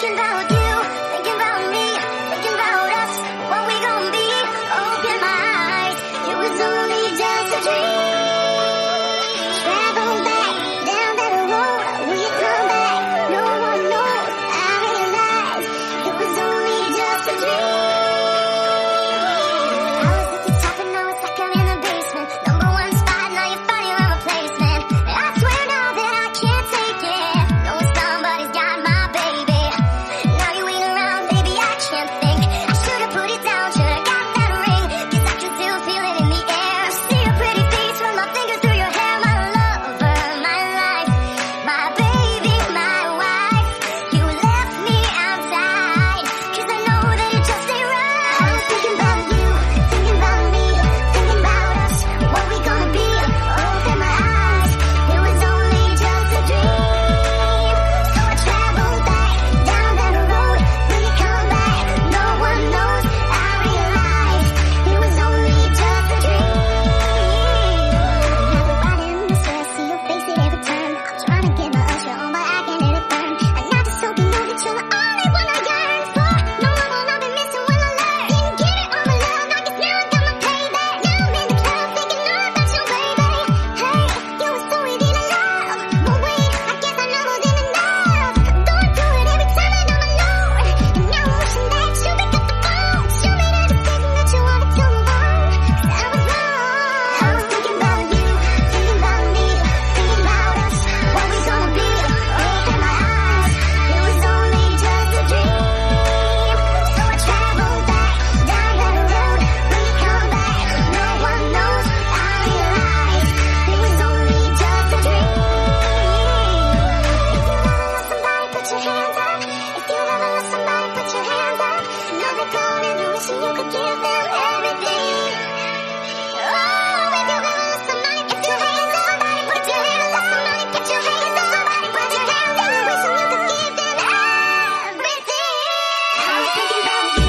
thinking about you. Thinking about